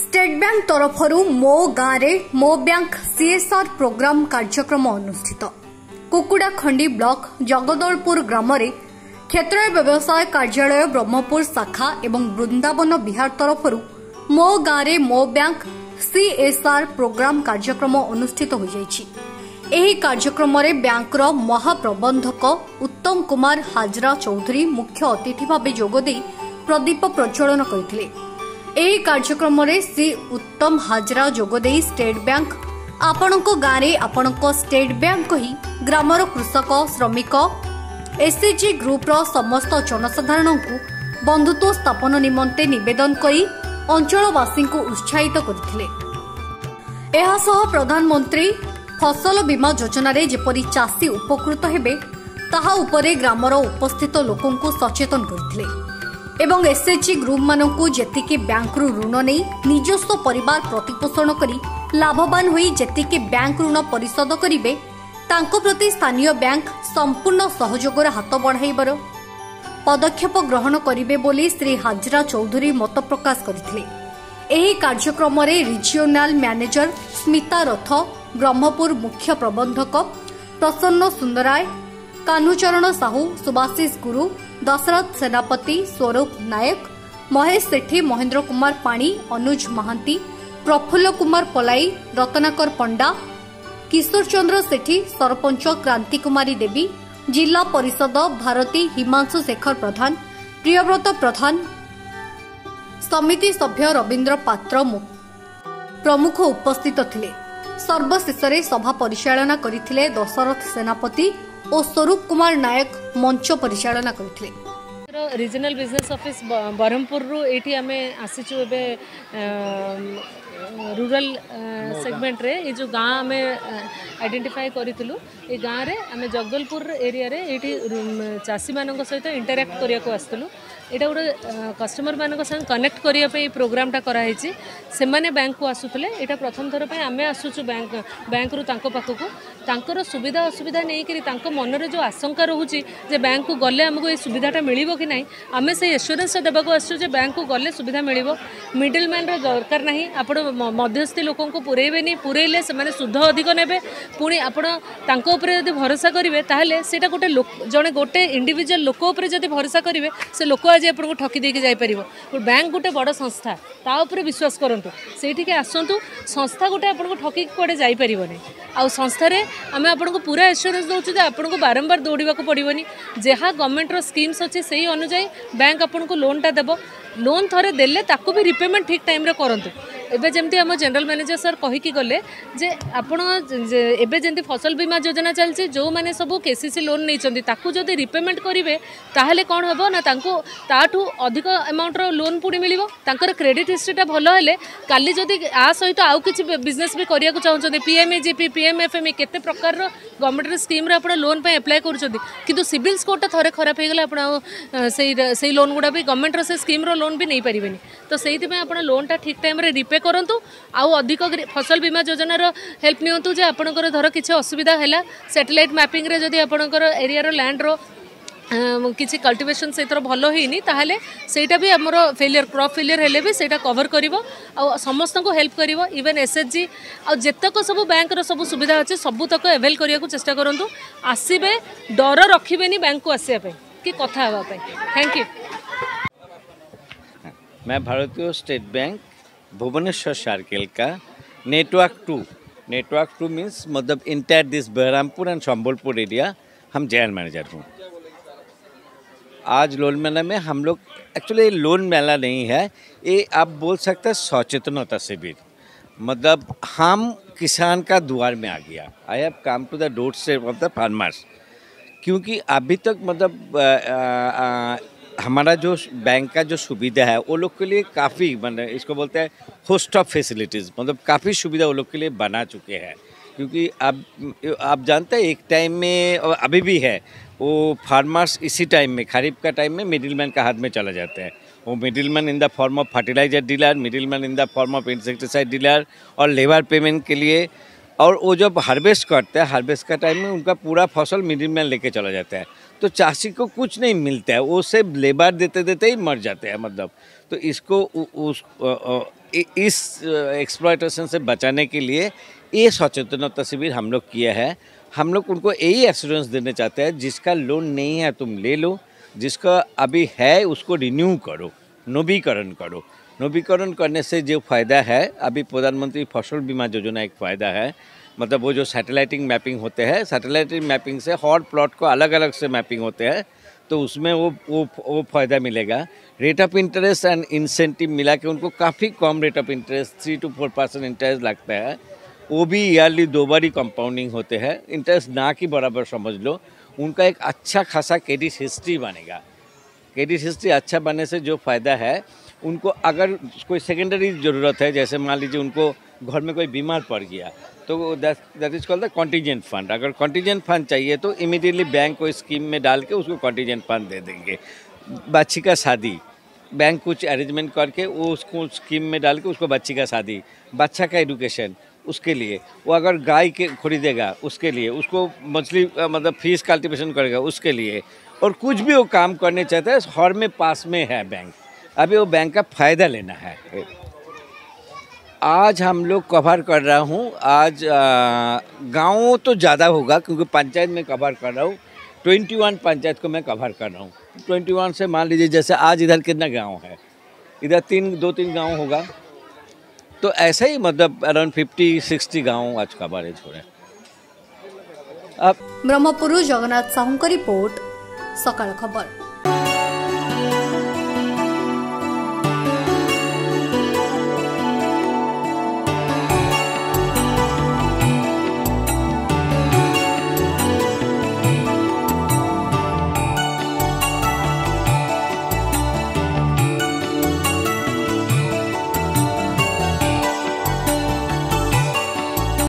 state bank ତରଫରୁ ମୋ ଗାଁରେ ମୋ ବ୍ୟାଙ୍କ ସିଏସ୍ଆର୍ ପ୍ରୋଗ୍ରାମ କାର୍ଯ୍ୟକ୍ରମ ଅନୁଷ୍ଠିତ କୁକୁଡ଼ାଖଣ୍ଡି ବ୍ଲକ ଜଗଦଳପୁର ଗ୍ରାମରେ କ୍ଷେତ୍ରୀୟ ବ୍ୟବସାୟ କାର୍ଯ୍ୟାଳୟ ବ୍ରହ୍ମପୁର ଶାଖା ଏବଂ ବୃନ୍ଦାବନ ବିହାର ତରଫରୁ ମୋ ଗାଁରେ ମୋ ବ୍ୟାଙ୍କ ସିଏସ୍ଆର୍ ପ୍ରୋଗ୍ରାମ କାର୍ଯ୍ୟକ୍ରମ ଅନୁଷ୍ଠିତ ହୋଇଯାଇଛି ଏହି କାର୍ଯ୍ୟକ୍ରମରେ ବ୍ୟାଙ୍କର ମହାପ୍ରବନ୍ଧକ ଉତ୍ତମ କୁମାର ହାଜରା ଚୌଧୁରୀ ମୁଖ୍ୟ ଅତିଥି ଭାବେ ଯୋଗଦେଇ ପ୍ରଦୀପ ପ୍ରଜ୍ୱଳନ କରିଥିଲେ ଏହି କାର୍ଯ୍ୟକ୍ରମରେ ଶ୍ରୀ ଉତ୍ତମ ହାଜରା ଯୋଗଦେଇ ଷ୍ଟେଟ ବ୍ୟାଙ୍କ ଆପଣଙ୍କ ଗାଁରେ ଆପଣଙ୍କ ଷ୍ଟେଟ ବ୍ୟାଙ୍କ କହି ଗ୍ରାମର କୃଷକ ଶ୍ରମିକ ଏସଏଚଜି ଗ୍ରୁପର ସମସ୍ତ ଜନସାଧାରଣଙ୍କୁ ବନ୍ଧୁତ୍ୱ ସ୍ଥାପନ ନିମନ୍ତେ ନିବେଦନ କରି ଅଞ୍ଚଳବାସୀଙ୍କୁ ଉତ୍ସାହିତ କରିଥିଲେ ଏହାସହ ପ୍ରଧାନମନ୍ତ୍ରୀ ଫସଲ ବୀମା ଯୋଜନାରେ ଯେପରି ଚାଷୀ ଉପକୃତ ହେବେ ତାହା ଉପରେ ଗ୍ରାମର ଉପସ୍ଥିତ ଲୋକଙ୍କୁ ସଚେତନ କରିଥିଲେ ଏବଂ ଏସ୍ଏଚ୍ଜି ଗ୍ରୁପ୍ମାନଙ୍କୁ ଯେତିକି ବ୍ୟାଙ୍କରୁ ଋଣ ନେଇ ନିଜସ୍ୱ ପରିବାର ପ୍ରତିପୋଷଣ କରି ଲାଭବାନ ହୋଇ ଯେତିକି ବ୍ୟାଙ୍କ ଋଣ ପରିଶୋଧ କରିବେ ତାଙ୍କ ପ୍ରତି ସ୍ଥାନୀୟ ବ୍ୟାଙ୍କ ସମ୍ପୂର୍ଣ୍ଣ ସହଯୋଗର ହାତ ବଢ଼ାଇବାର ପଦକ୍ଷେପ ଗ୍ରହଣ କରିବେ ବୋଲି ଶ୍ରୀ ହାଜରା ଚୌଧୁରୀ ମତ ପ୍ରକାଶ କରିଥିଲେ ଏହି କାର୍ଯ୍ୟକ୍ରମରେ ରିଜିଓନାଲ ମ୍ୟାନେଜର ସ୍ମିତା ରଥ ବ୍ରହ୍ମପୁର ମୁଖ୍ୟ ପ୍ରବନ୍ଧକ ପ୍ରସନ୍ନ ସୁନ୍ଦରାୟ କାହ୍ନୁଚରଣ ସାହୁ ସୁବାଶିଷ ଗୁରୁ ଦଶରଥ ସେନାପତି ସ୍ୱରୂପ ନାୟକ ମହେଶ ସେଠୀ ମହେନ୍ଦ୍ର କୁମାର ପାଣି ଅନୁଜ ମହାନ୍ତି ପ୍ରଫୁଲ୍ଲ କୁମାର ପଲାଇ ରତନାକର ପଣ୍ଡା କିଶୋର ଚନ୍ଦ୍ର ସେଠୀ ସରପଞ୍ଚ କ୍ରାନ୍ତି କୁମାରୀ ଦେବୀ ଜିଲ୍ଲା ପରିଷଦ ଭାରତୀ ହିମାଂଶୁ ଶେଖର ପ୍ରଧାନ ପ୍ରିୟବ୍ରତ ପ୍ରଧାନ ସମିତି ସଭ୍ୟ ରବୀନ୍ଦ୍ର ପାତ୍ର ପ୍ରମୁଖ ଉପସ୍ଥିତ ଥିଲେ ସର୍ବଶେଷରେ ସଭା ପରିଚାଳନା କରିଥିଲେ ଦଶରଥ ସେନାପତି ଓ ସ୍ୱରୂପ କୁମାର ନାୟକ ମଞ୍ଚ ପରିଚାଳନା କରିଥିଲେ ରିଜନାଲ ବିଜନେସ୍ ଅଫିସ୍ ବ୍ରହ୍ମପୁରରୁ ଏଇଠି ଆମେ ଆସିଛୁ ଏବେ রুরাল সেগমেন্টরে এই যে গাঁ আমি আইডেন্টিফাই করেছিল এই গাঁরে আমি জগদলপুর এরিয়ারে এইটি চাষী মানক সহিত ইন্টারাক্ট করা আসছিলু এটা গোটে কষ্টমর মানক সাথে কনেক্ট করা প্রোগ্রামটা করা হয়েছে সেমানে ব্যাঙ্কু আসুলে এটা প্রথম থর আমি আসুছু ব্যাঙ্ক ব্যাঙ্করু তাঁক পাখক তাঁকর সুবিধা অসুবিধা নেইকি তাঁক মনরে যে আশঙ্কা রয়েছে যে ব্যাঙ্কু গলে আমি এই সুবিধাটা মিলব কি না আমি সেই এসুরান্স দেওয়া আসছু যে ব্যাঙ্কু গলে সুবিধা মিলব মিডল ম্যানর দরকার না আপনার ମଧ୍ୟସ୍ଥି ଲୋକଙ୍କୁ ପୁରେଇବେନି ପୁରେଇଲେ ସେମାନେ ସୁଧ ଅଧିକ ନେବେ ପୁଣି ଆପଣ ତାଙ୍କ ଉପରେ ଯଦି ଭରସା କରିବେ ତାହେଲେ ସେଇଟା ଗୋଟେ ଜଣେ ଗୋଟେ ଇଣ୍ଡିଭିଜୁଆଲ ଲୋକ ଉପରେ ଯଦି ଭରସା କରିବେ ସେ ଲୋକ ଆଜି ଆପଣଙ୍କୁ ଠକି ଦେଇକି ଯାଇପାରିବ ବ୍ୟାଙ୍କ ଗୋଟେ ବଡ଼ ସଂସ୍ଥା ତା ଉପରେ ବିଶ୍ୱାସ କରନ୍ତୁ ସେଇଠିକି ଆସନ୍ତୁ ସଂସ୍ଥା ଗୋଟେ ଆପଣଙ୍କୁ ଠକିକି କୁଆଡ଼େ ଯାଇପାରିବନି ଆଉ ସଂସ୍ଥାରେ ଆମେ ଆପଣଙ୍କୁ ପୁରା ଏସ୍ୟୁରାନ୍ସ ଦେଉଛୁ ଯେ ଆପଣଙ୍କୁ ବାରମ୍ବାର ଦୌଡ଼ିବାକୁ ପଡ଼ିବନି ଯାହା ଗଭର୍ଣ୍ଣମେଣ୍ଟର ସ୍କିମ୍ସ ଅଛି ସେଇ ଅନୁଯାୟୀ ବ୍ୟାଙ୍କ ଆପଣଙ୍କୁ ଲୋନ୍ଟା ଦେବ ଲୋନ୍ ଥରେ ଦେଲେ ତାକୁ ବି ରିପେମେଣ୍ଟ ଠିକ୍ ଟାଇମ୍ରେ କରନ୍ତୁ एमती आम जनरल मैनेजर सर कहीकि गले आपत फसल बीमा योजना चलते जो मैंने सब के सी लोन नहीं रिपेमेंट करेंगे तेल कौन हम ना अधिक एमाउंटर लोन पुणी मिले क्रेडिट हिस्ट्रीटा भल हेल्ले का सहित आउ कि बिजनेस भी करने को चाहते पीएमएजेपी पीएमएफएमई के प्रकार गवर्नमेंट स्कीम्रे आप लोन एप्लाय कर सिविल स्कोर टा थे खराब हो गला लोन गुड़ा भी गवर्नमेंट रिम्र लोन भी नहीं पारे तो से लोन टा ठीक टाइम रिपे ଏବେ କରନ୍ତୁ ଆଉ ଅଧିକ ଫସଲ ବୀମା ଯୋଜନାର ହେଲ୍ପ ନିଅନ୍ତୁ ଯେ ଆପଣଙ୍କର ଧର କିଛି ଅସୁବିଧା ହେଲା ସାଟେଲାଇଟ୍ ମ୍ୟାପିଂରେ ଯଦି ଆପଣଙ୍କର ଏରିଆର ଲ୍ୟାଣ୍ଡର କିଛି କଲ୍ଟିଭେସନ୍ ସେଇଥିର ଭଲ ହେଇନି ତାହେଲେ ସେଇଟା ବି ଆମର ଫେଲିୟର୍ କ୍ରପ୍ ଫେଲିୟର୍ ହେଲେ ବି ସେଇଟା କଭର୍ କରିବ ଆଉ ସମସ୍ତଙ୍କୁ ହେଲ୍ପ କରିବ ଇଭେନ୍ ଏସ୍ ଏଚ୍ ଜି ଆଉ ଯେତକ ସବୁ ବ୍ୟାଙ୍କର ସବୁ ସୁବିଧା ଅଛି ସବୁତକ ଏଭେଲ୍ କରିବାକୁ ଚେଷ୍ଟା କରନ୍ତୁ ଆସିବେ ଡର ରଖିବେନି ବ୍ୟାଙ୍କକୁ ଆସିବା ପାଇଁ କି କଥା ହେବା ପାଇଁ ଥ୍ୟାଙ୍କ ୟୁ मैं Bharatiya state bank Bhubaneswar circle का network to network to means मतलब entire this Berhampur and Sambalpur area हम जैन मैनेजर हूँ आज लोन मेला में हम लोग एक्चुअली लोन मेला नहीं है ये आप बोल सकते हैं सचेतनता शिविर मतलब हम किसान का द्वार में आ गया I have come to the doorstep of the farmers क्योंकि अभी तक मतलब हमारा जो बैंक का जो सुविधा है वो लोग के लिए काफ़ी मतलब इसको बोलते हैं होस्ट ऑफ फैसिलिटीज़ मतलब काफ़ी सुविधा वो लोग के लिए बना चुके हैं क्योंकि अब आप जानते हैं एक टाइम में अभी भी है वो फार्मर्स इसी टाइम में खरीफ का टाइम में मिडिल मैन का हाथ में चला जाता है वो middle man in the form of fertiliser dealer middle man in the form of insecticide dealer और लेबर पेमेंट के लिए और वो जब हार्वेस्ट करते हैं हार्वेस्ट का टाइम में उनका पूरा फसल मिडिल में लेके चला जाता है तो चाषी को कुछ नहीं मिलता है वो सिर्फ लेबर देते देते ही मर जाते हैं मतलब तो इसको उस इस एक्सप्लाइटेशन से बचाने के लिए ये सचेतनता शिविर हम लोग किया है हम लोग उनको यही एश्योरेंस देने चाहते हैं जिसका लोन नहीं है तुम ले लो जिसका अभी है उसको रिन्यू करो नवीकरण करो नवीकरण करने से जो फ़ायदा है अभी प्रधानमंत्री फसल बीमा योजना एक फ़ायदा है मतलब वो जो सैटेलाइटिंग मैपिंग होते हैं सैटेलाइटिंग मैपिंग से हॉट प्लॉट को अलग अलग से मैपिंग होते हैं तो उसमें वो वो वो फ़ायदा मिलेगा rate of interest and incentive मिला के उनको काफ़ी कम rate of interest three two four percent interest लगता है वो भी ईयरली दो बार ही कंपाउंडिंग होते हैं इंटरेस्ट ना कि बराबर समझ लो उनका एक अच्छा खासा क्रेडिट हिस्ट्री बनेगा क्रेडिट हिस्ट्री अच्छा बनने से जो फ़ायदा है उनको अगर कोई सेकेंडरी ज़रूरत है जैसे मान लीजिए उनको घर में कोई बीमार पड़ गया तो that is called the contingent fund अगर कॉन्टीजेंट फंड चाहिए तो इमीडिएटली बैंक को स्कीम में डाल के उसको कॉन्टीजेंट फंड दे देंगे बच्ची का शादी बैंक कुछ अरेंजमेंट करके वो उसको स्कीम में डाल के उसको बच्ची का शादी बच्चा का एडुकेशन उसके लिए वो अगर गाय के खरीदेगा उसके लिए उसको मछली मतलब फीस कल्टिवेशन करेगा उसके लिए और कुछ भी वो काम करने चाहते हैं हर में पास में है बैंक अभी वो बैंक का फ़ायदा लेना है आज हम लोग कवर कर रहा हूँ आज गाँव तो ज़्यादा होगा क्योंकि पंचायत में कवर कर रहा हूँ ट्वेंटी वन पंचायत को मैं कवर कर रहा हूँ ट्वेंटी वन से मान लीजिए जैसे आज इधर कितना गांव है इधर तीन दो तीन गांव होगा तो ऐसा ही मतलब अराउंड फिफ्टी सिक्सटी गाँव आज कवरेज हो रहे हैं अब ब्रह्मपुर जगन्नाथ साहू का रिपोर्ट सकाल खबर